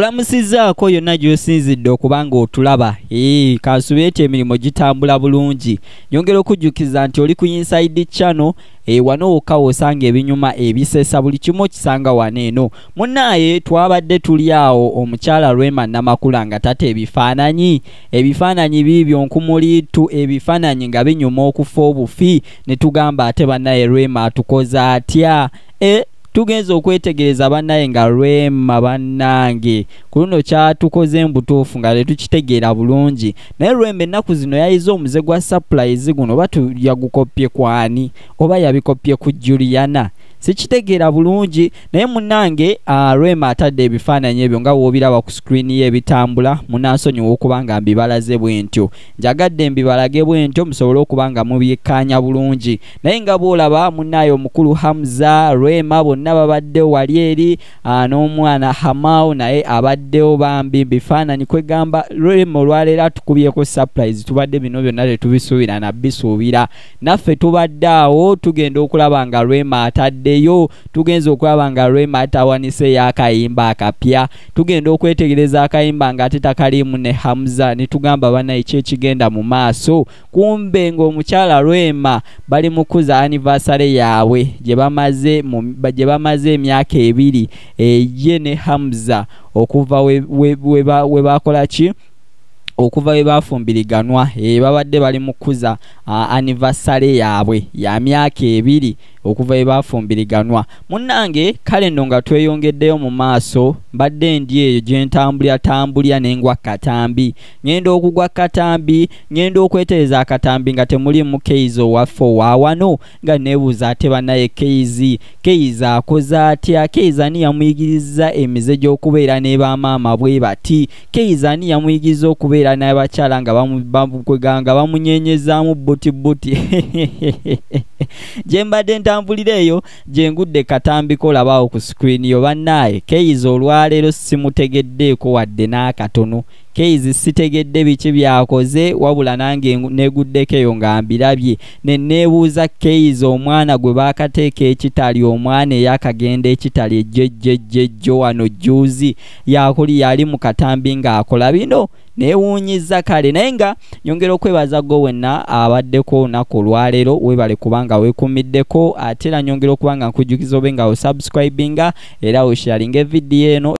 olamusizaako yonna gy'osinzidde okuba nga otulaba ee kansubeeti emirimu gitambula bulungi. Nyongera okujjukiza nti oli ku inside channel e, wano wokka wosanga ebinyuma ebisesa buli kimu okisanga wano eno. Munnaaye twabadde tuli awo omukyala lwema namakula nga tate ebifaananyi. Ebifaananyi biibyo nkumuliitu ebifaananyi nga binyuma okufa obufi. Ne tugamba ate bannaye lwema atukoze atya? E, tugenza okwetegereza bannaye nga lwema bannange. Ku luno kyatukoze mbutuufu nga tetukitegeera bulungi. Naye lwemba ennaku zino yayize omuze gwa surprise guno oba yagukopye kwani? Oba yabikopye ku juliana sikitegeera bulungi naye munnange lwema atadde ebifaananyi ebyo nga woobiraba ku screen ye ebitambula munansonyiwa okuba nga mbibalaze bwe ntyo njagadde mbibalage bwe ntyo musobole okuba nga mubyekkaanya bulungi. Naye nga bwolaba munnaayo omukulu hamza lwema bonna babaddewo wali eri uh, n'omwana hamau naye abaddewo bambi. Bifaananyi kwegamba lwema olwaleero atukubyeko surprise tubadde bino byonna tetubisuubira nabisuubira naffe tubadde awo tugenda okulaba nga lwema atadde yo tugenza okulaba nga lwema atawaniseyo akayimba akapya tugenda okwetegereza akayimba nga ate takalimu ne hamza netugamba banaye ki ekigenda mu maaso. Kumbe ng'omukyala lwema bali mukuza anniversary yaabwe gye bamaze emyaka ebiri ye ne hamza okuva we bakola ki? Okuva we bafumbiriganwa e, babadde bali mukuza uh, anniversary yaabwe ya myaka ebiri okuva we bafumbiriganwa munnange kale nno nga tweyongeddeyo mu maaso mbadde ndi eyo gye ntambulya tambulya nengwa katambi. Ngenda okugwa katambi ngenda okwetereza akatambi nga temulimu keizi owaffe owawano nga nebuuza ate banaye keizi. Keizi akoze atya? Keizi ani yamuyigiriza emize gy'okubeera ne bamaama bwe bati? Keizi ani yamuyigiriza okubeera n'abakyala nga bamukweganga bamunyenyezaamu butibuti gye mbadde ntambulira eyo gye ngudde katambiko olabaawo ku sikwini yo bannaaye keyizi olwaleero simutegeddeeko wadde n'akatono. Keizi sitegedde biki byakoze wabula nange neguddeko eyo nga mbirabye. Neneebuuza keizi omwana gwe baakateeka ekitali omwana eyakagenda ekitali ejjejjejjejjo wano juuzi yakuli yali mu katambi ng'akola bino neewuunyiza kale. Naye nga nyongera okwebaza gwe wenna abaddeko olunaku olwaleero webale kubanga weekumiddeko ate era nyongera okuba nga nkujjukiza obe nga osubscribinga era osharinga evidiyo eno